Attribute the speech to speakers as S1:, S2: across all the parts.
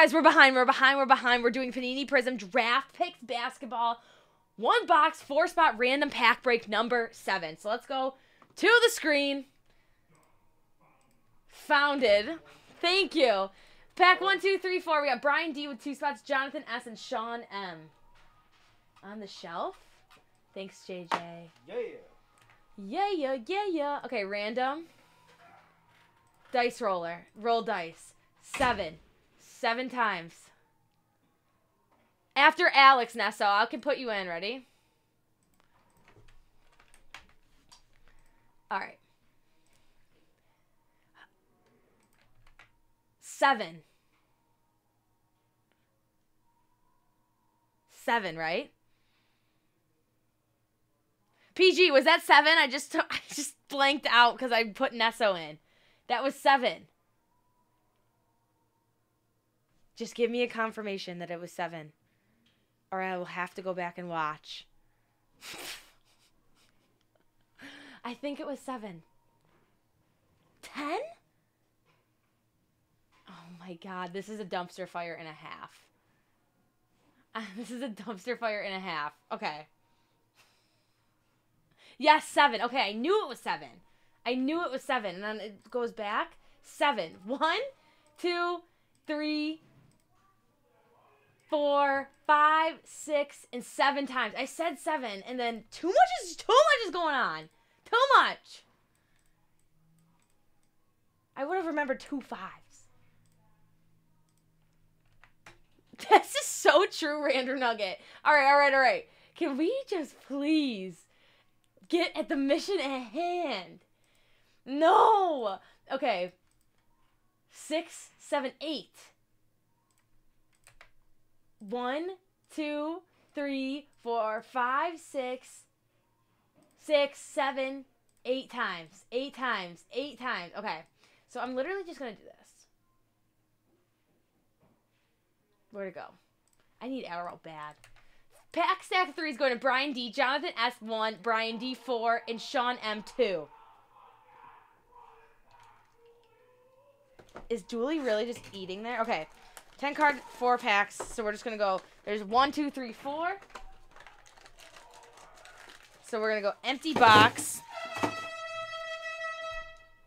S1: Guys, we're behind. We're behind. We're behind. We're doing Panini Prizm draft picks basketball. One box, four spot random pack break number seven. So let's go to the screen. Founded. Thank you. Pack one, two, three, four. We got Brian D with two spots, Jonathan S, and Sean M. On the shelf. Thanks, JJ.
S2: Yeah.
S1: Yeah, yeah, yeah, yeah. Okay, random. Dice roller. Roll dice. Seven. Seven times. After Alex Nesso, I can put you in. Ready? All right. Seven. Seven, right? PG, was that seven? I just I just blanked out because I put Nesso in. That was seven. Just give me a confirmation that it was seven. Or I will have to go back and watch. I think it was seven. Ten? Oh my god, this is a dumpster fire and a half. this is a dumpster fire and a half. Okay. Yes, seven. Okay, I knew it was seven. I knew it was seven. And then it goes back. Seven. One, two, three, four, five, six, and seven times. I said seven, and then too much is too much is going on. Too much. I would have remembered two fives. This is so true, Random Nugget. All right, all right, all right. Can we just please get at the mission at hand? No. Okay. Six, seven, eight. One, two, three, four, five, six, six, seven, eight times. Eight times. Eight times. Okay. So I'm literally just going to do this. Where'd it go? I need arrow bad. Pack stack three is going to Brian D, Jonathan S one, Brian D four, and Sean M two. Is Julie really just eating there? Okay. 10 card, four packs. So we're just going to go. There's one, two, three, four. So we're going to go empty box.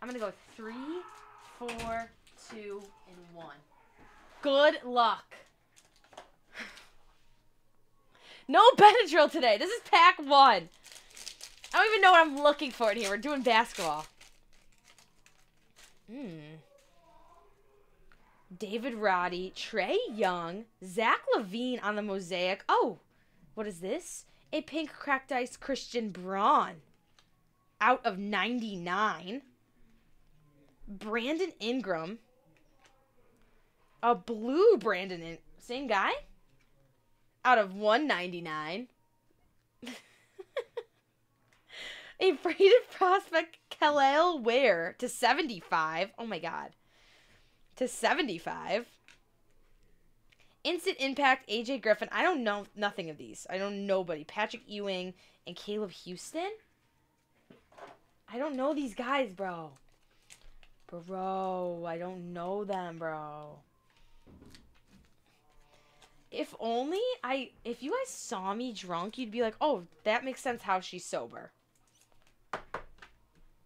S1: I'm going to go three, four, two, and one. Good luck. No Benadryl today. This is pack one. I don't even know what I'm looking for in here. We're doing basketball. Hmm. David Roddy, Trae Young, Zach LaVine on the mosaic. Oh, what is this? A pink cracked ice Christian Braun. Out of 99. Brandon Ingram. A blue Brandon In- same guy? Out of 199. A braided prospect Kel'el Ware to 75. Oh my god to 75. Instant Impact, AJ Griffin. I don't know nothing of these. I don't know nobody. Patrick Ewing and Caleb Houston. I don't know these guys, bro. Bro, I don't know them, bro. If only I if you guys saw me drunk, you'd be like, "Oh, that makes sense how she's sober."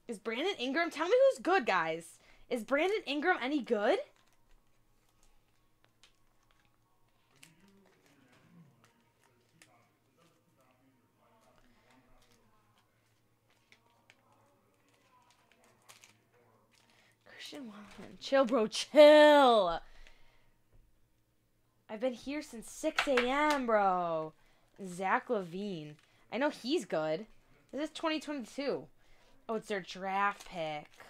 S1: Is Brandon Ingram? Tell me who's good, guys. Is Brandon Ingram any good? Christian Wallen. Chill, bro. Chill. I've been here since 6 a.m., bro. Zach LaVine. I know he's good. This is 2022. Oh, it's their draft pick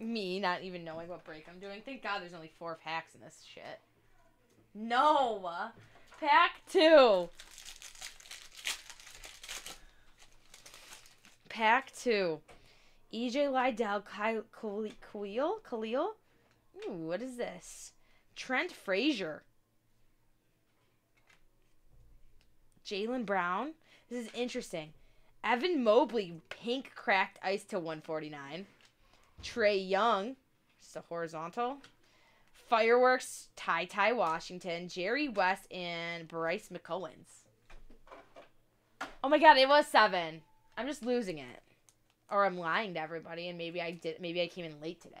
S1: me not even knowing what break I'm doing. Thank God there's only four packs in this shit. No! Pack two! Pack two. EJ Liddell, Khalil? Khalil? Ooh, what is this? Trent Frazier. Jaylen Brown. This is interesting. Evan Mobley, pink cracked ice to 149. Trae Young, just a horizontal. Fireworks, Ty Ty Washington, Jerry West, and Bryce McGowens. Oh my god, it was seven. I'm just losing it. Or I'm lying to everybody and maybe I did maybe I came in late today.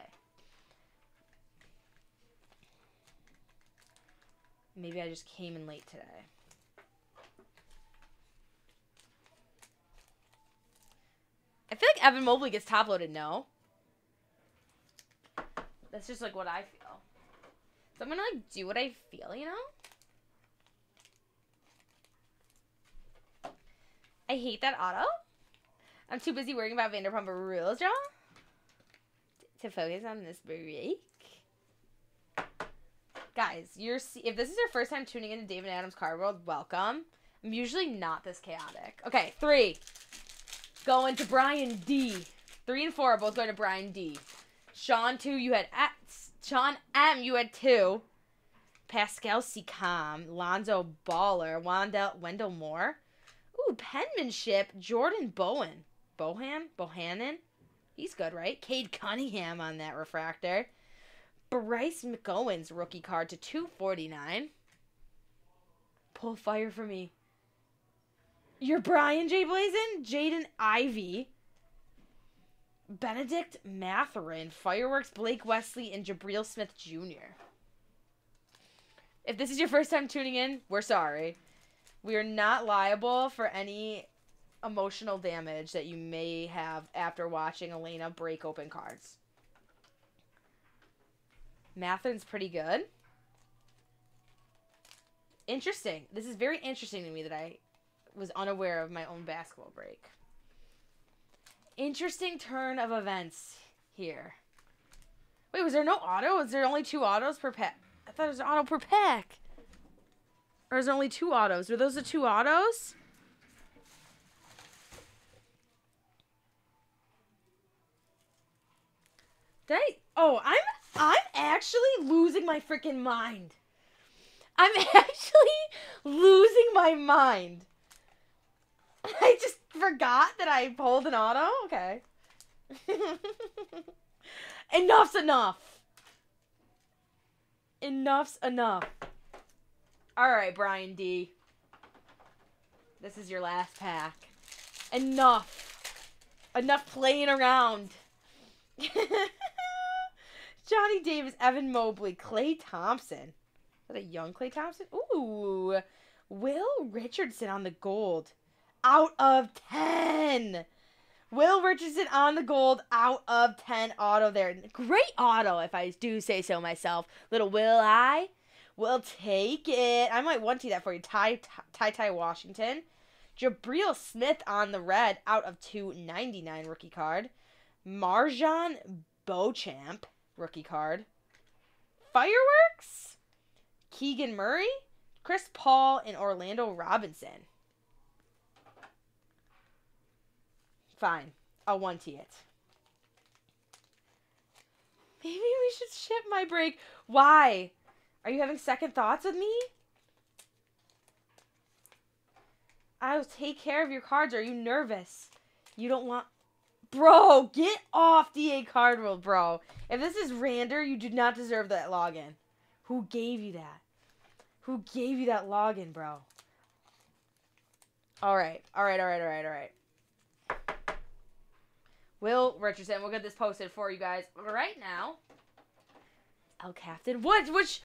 S1: Maybe I just came in late today. I feel like Evan Mobley gets top loaded, no? That's just like what I feel. So I'm gonna like do what I feel, you know? I hate that auto. I'm too busy worrying about Vanderpump Rules, y'all, to focus on this break. Guys, you're if this is your first time tuning into Dave and Adam's Card World, welcome. I'm usually not this chaotic. Okay, three. Going to Brian D. Three and four are both going to Brian D. Sean two, you had at Sean M. You had two. Pascal Siakam, Lonzo Baller, Wendell Wendell Moore. Ooh, penmanship, Jordan Bowen. Bohan? Bohannon? He's good, right? Cade Cunningham on that refractor. Bryce McGowens rookie card to 249. Pull fire for me. You're Brian J. Blazin, Jaden Ivey, Bennedict Mathurin, Fireworks, Blake Wesley, and Jabari Smith Jr. If this is your first time tuning in, we're sorry. We are not liable for any emotional damage that you may have after watching Elena break open cards. Mathurin's pretty good. Interesting. This is very interesting to me that I was unaware of my own basketball break. Interesting turn of events here. Wait, was there no auto? Was there only two autos per pack? I thought it was an auto per pack. Or is there only two autos? Were those the two autos? Did I? Oh, I'm I'm actually losing my freaking mind. I'm actually losing my mind. I just forgot that I pulled an auto. Okay. Enough's enough. Enough's enough. All right, Brian D. This is your last pack. Enough. Enough playing around. Johnny Davis, Evan Mobley, Klay Thompson. Is that a young Klay Thompson? Ooh. Will Richardson on the gold. Out of 10. Will Richardson on the gold out of 10 auto there. Great auto, if I do say so myself. Little Will I will take it. I might want to that for you. Ty Ty Ty Washington. Jabari Smith on the red out of 299 rookie card. MarJon Beauchamp rookie card. Fireworks, Keegan Murray, Chris Paul, and Orlando Robinson. Fine, I'll one it. Maybe we should ship my break. Why? Are you having second thoughts with me? I'll take care of your cards. Are you nervous? You don't want Bro, get off DA Card World, bro. If this is Rander, you do not deserve that login. Who gave you that? Who gave you that login, bro? Alright, alright, alright, alright, alright. Will Richardson, we'll get this posted for you guys right now. El Captain. What? Which